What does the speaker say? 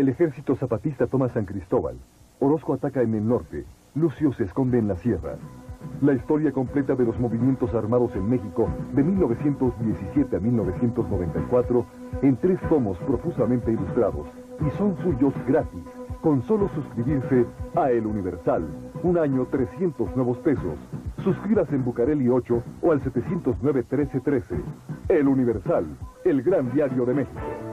El ejército zapatista toma San Cristóbal. Orozco ataca en el norte. Lucio se esconde en la sierra. La historia completa de los movimientos armados en México de 1917 a 1994 en tres tomos profusamente ilustrados y son suyos gratis con solo suscribirse a El Universal. Un año 300 nuevos pesos. Suscríbase en Bucareli 8 o al 709 1313. El Universal, el gran diario de México.